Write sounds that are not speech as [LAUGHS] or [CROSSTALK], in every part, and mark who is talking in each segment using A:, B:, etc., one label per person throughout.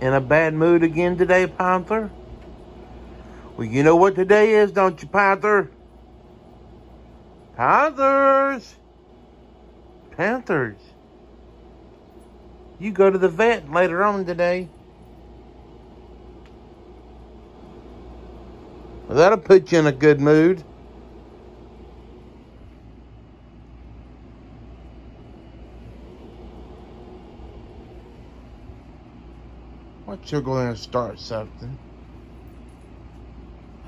A: In a bad mood again today, Panther? Well, you know what today is, don't you, Panther? Panthers! Panthers. You go to the vet later on today. Well, that'll put you in a good mood. What go going and start something?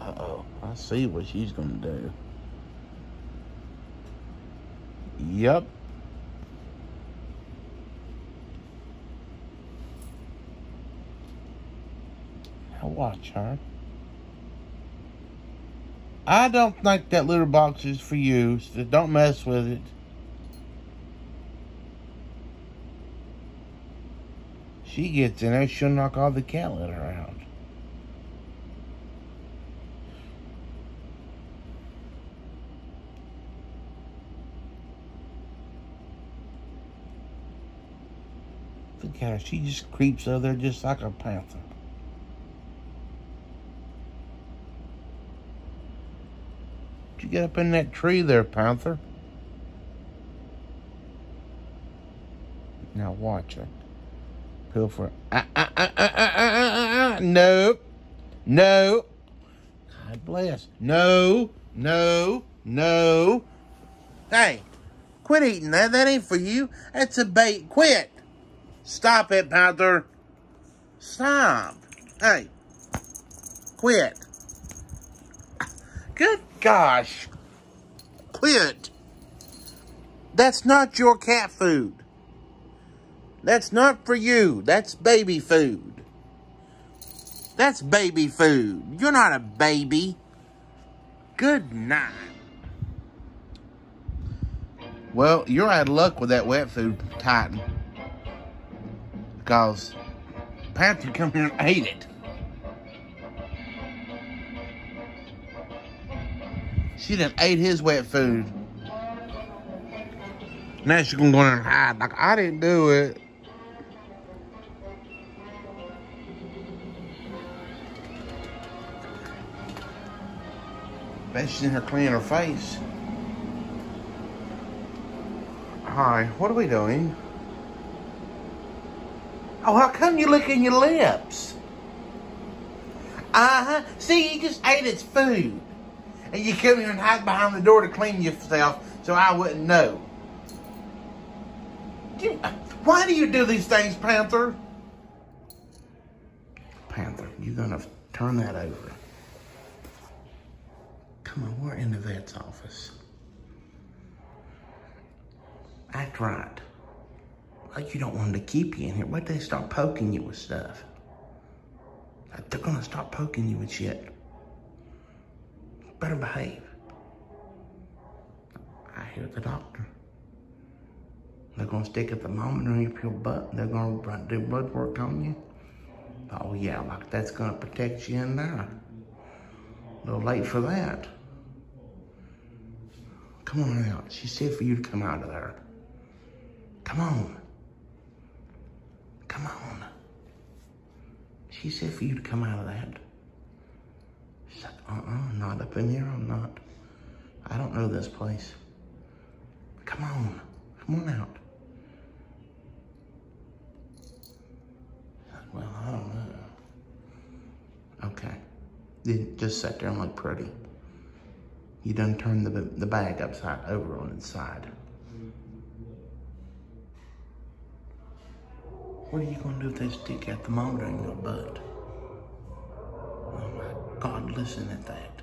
A: Uh-oh, I see what she's going to do. Yep. Now watch her. I don't think that litter box is for you, so don't mess with it. She gets in there, she'll knock all the cat litter out. Look at her, she just creeps over there just like a panther. Did you get up in that tree there, Panther? Now watch her. Go for ah, ah, ah, ah, ah, ah, ah, no, no. God bless. No, no, no. Hey, quit eating that. That ain't for you. That's a bait. Quit. Stop it, Panther. Stop. Hey, quit. Good gosh. Quit. That's not your cat food. That's not for you. That's baby food. That's baby food. You're not a baby. Good night. Well, you're out of luck with that wet food, Titan. Because Panther come here and ate it. She done ate his wet food. Now she's gonna go in and hide like I didn't do it. Bet she's in here cleaning her face. Hi, what are we doing? Oh, how come you licking your lips? Uh-huh. See, you just ate its food. And you come here and hide behind the door to clean yourself so I wouldn't know. Why do you do these things, Panther? Panther, you're gonna turn that over. Come on, we're in the vet's office. Act right. Like you don't want them to keep you in here. What they start poking you with stuff. Like they're gonna start poking you with shit. Better behave. I hear the doctor. They're gonna stick a thermometer up your butt. They're gonna do blood work on you. Oh yeah, like that's gonna protect you in there. A little late for that. Come on out. She said for you to come out of there. Come on. Come on. She said for you to come out of that. She's like, uh-uh, not up in here, I'm not. I don't know this place. Come on. Come on out. Well, I don't know. Okay. Then just sat there and looked pretty. You done turned the, the bag upside over on its side. What are you gonna do if they stick that thermometer in your butt? Oh my God, listen at that.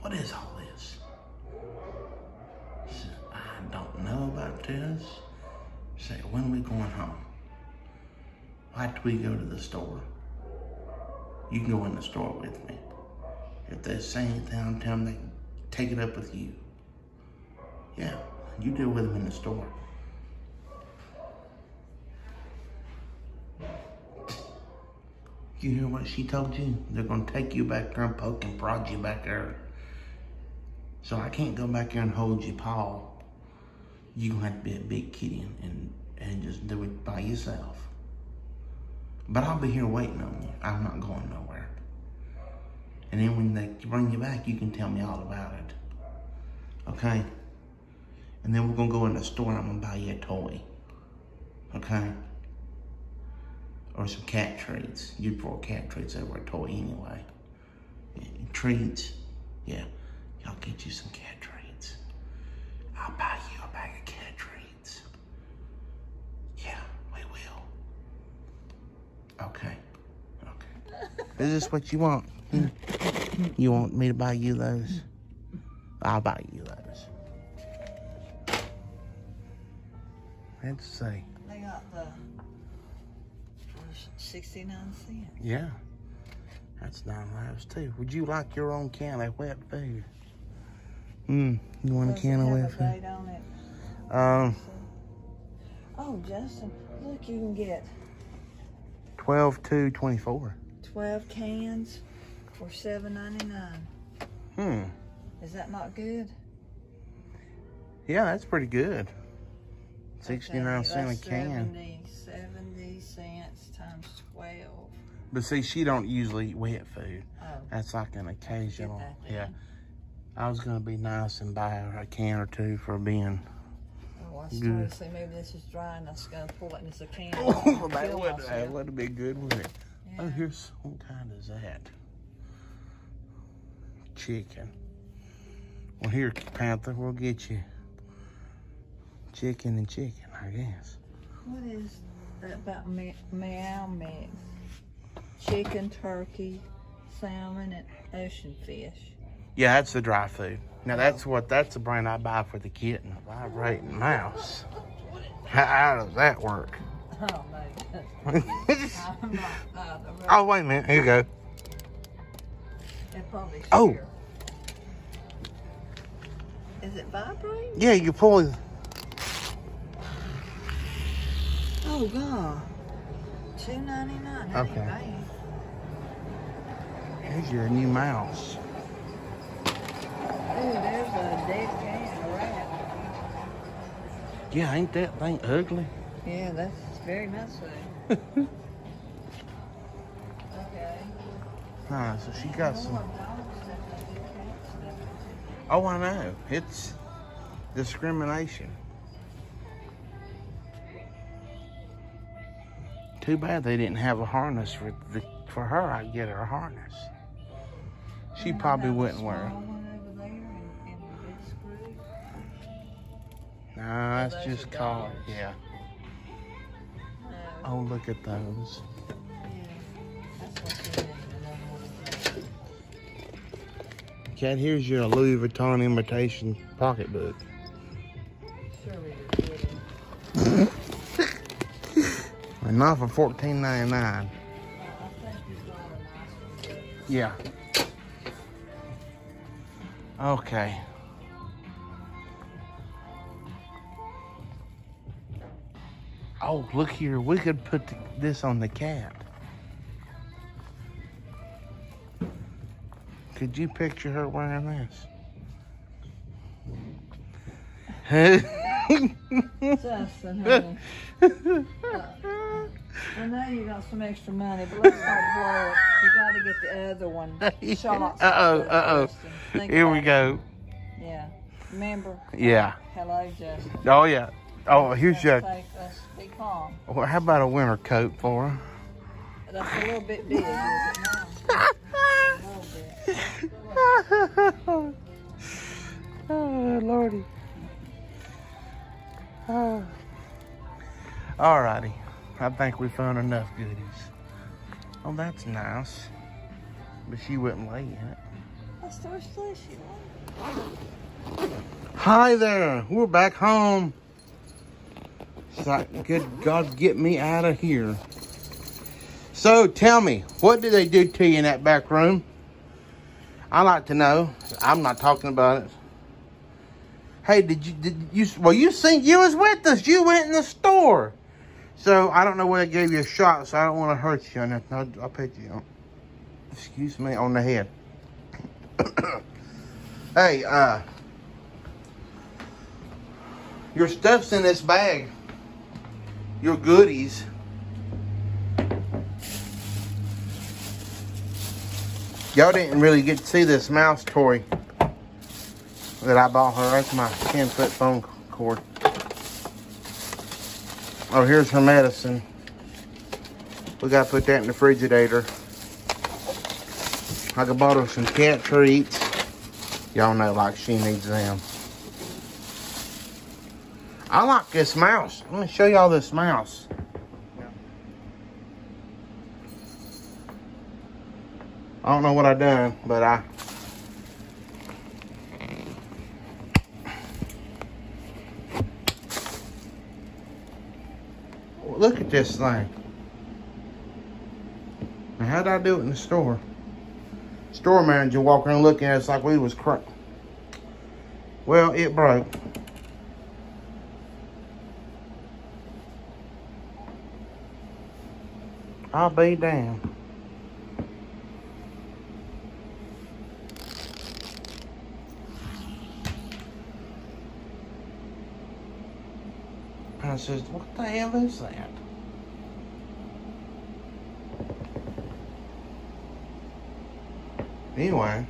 A: What is all this? I don't know about this. Say, when are we going home? Why do we go to the store. You can go in the store with me. If they say anything, tell them they take it up with you. Yeah, you deal with them in the store. You hear what she told you? They're gonna take you back there and poke and prod you back there. So I can't go back there and hold your paw. You're gonna have to be a big kitty and and just do it by yourself. But I'll be here waiting on you. I'm not going nowhere. And then when they bring you back, you can tell me all about it. Okay? And then we're gonna go in the store and I'm gonna buy you a toy. Okay? Or some cat treats. You'd prefer cat treats over a toy anyway. Yeah, treats. Yeah. Y'all get you some cat treats. I'll buy you a bag of cat treats. Yeah, we will. Okay. Okay. Is this what you want? You want me to buy you those? I'll buy you those. Let's see.
B: They got the 69 cents.
A: Yeah. That's nine lives too. Would you like your own can of wet food? Hmm. You want a
B: Does it
A: can of wet food?
B: date on it?
A: Um,
B: Oh, Justin, look, you can get
A: 12 to 24.
B: 12 cans for $7.99.
A: Hmm.
B: Is that not good?
A: Yeah, that's pretty good. 69
B: Okay,
A: cent a can.
B: 70, 70 cents times 12.
A: But see, she don't usually eat wet food.
B: Oh,
A: That's like an occasional. Yeah. I was gonna be nice and buy her a can or two for being.
B: Oh I started
A: Good.
B: to maybe this is dry and I going to pull it and it's a can. [LAUGHS]
A: Oh, that would
B: myself.
A: that would been good, wouldn't it? Oh,
B: Yeah.
A: here's what kind is that? Chicken. Well, here, Panther, we'll get you chicken and chicken, I guess.
B: What is that about me- meow mix? Chicken, turkey, salmon, and ocean fish.
A: Yeah, that's the dry food. Now that's what that's the brand I buy for the kitten, vibrating mouse. How, how does that work?
B: Oh no, I'm not either. but
A: oh wait a minute, here you go. Oh.
B: Is it vibrating?
A: Yeah, you pull it.
B: Oh god. Two ninety nine.
A: Okay. Here's your new mouse.
B: Ooh, there's a dead can, a rat.
A: Yeah, ain't that thing ugly?
B: Yeah, that's very much so. [LAUGHS] Okay.
A: Huh, so she got some.
B: More dog stuff than do cat stuff.
A: Oh, I know. It's discrimination. Too bad they didn't have a harness for the for her. I'd get her a harness. She
B: mm,
A: probably wouldn't wear it. Nah, that's just
B: dogs.
A: Yeah.
B: No.
A: Oh, look at those.
B: Yeah. That's what you need. Another one of those.
A: Cat, here's your Louis Vuitton imitation pocketbook.
B: Kidding. [LAUGHS]
A: And not for fourteen ninety nine.
B: I think you got a nice one. too.
A: Yeah. Okay. Oh, look here. We could put this on the cat. Could you picture her wearing this?
B: Justin, honey. I know you got some extra money, but let's not blow it. You gotta get the other one. [LAUGHS] Shots
A: Uh-oh, uh-oh. Here we go.
B: Yeah. Remember?
A: Yeah.
B: Hello, Justin.
A: Oh, yeah. Oh, here's your...
B: Us, be calm.
A: Well, how about a winter coat for her?
B: That's a little bit big, is it now? A little bit.
A: oh, Lordy. Oh. Alrighty. I think we found enough goodies. Oh, that's nice. But she wouldn't lay in it.
B: That's the first place you want.
A: Hi there. We're back home. It's like, good God, get me out of here. So tell me, what did they do to you in that back room? I like to know. I'm not talking about it. Hey, did you did you well you seen you was with us. You went in the store. So I don't know where they gave you a shot, so I don't want to hurt you that. I'll, I'll you on. Excuse me, on the head. [COUGHS] hey, uh your stuff's in this bag. Your goodies. Y'all didn't really get to see this mouse toy that I bought her. That's my 10 foot phone cord. Oh, here's her medicine. We gotta put that in the refrigerator. I could bought her some cat treats. Y'all know like she needs them. I like this mouse. Let me show y'all this mouse. I don't know what I done, but I look at this thing. Now, how did I do it in the store? Store manager walking and looking at us like we was cra Well, it broke. I'll be damned. I says, what the hell is that? Anyway.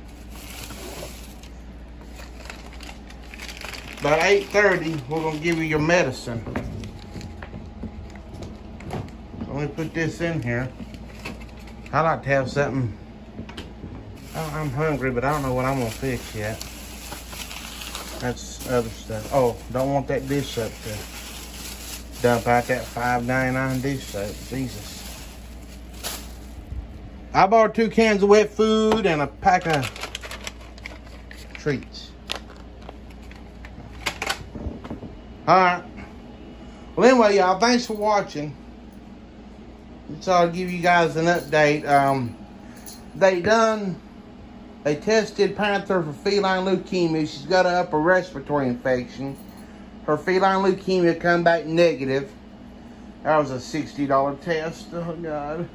A: About 8.30, we're going to give you your medicine. Let me put this in here. I like to have something. I'm hungry, but I don't know what I'm to fix yet. That's other stuff. Oh, don't want that dish soap to dump out that $5.99 dish soap. Jesus. I bought two cans of wet food and a pack of treats. Alright. Well, anyway, y'all, thanks for watching. So I'll give you guys an update. Um, they done, they tested Panther for feline leukemia. She's got an upper respiratory infection. Her feline leukemia come back negative. That was a $60 test. Oh, God.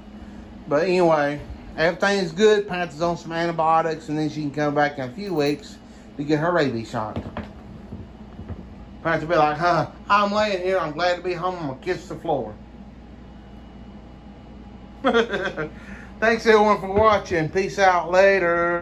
A: But anyway, everything's good. Panther's on some antibiotics, and then she can come back in a few weeks to get her rabies shot. Panther be like, huh, I'm laying here. I'm glad to be home. I'm going to kiss the floor. [LAUGHS] Thanks, everyone, for watching. Peace out later.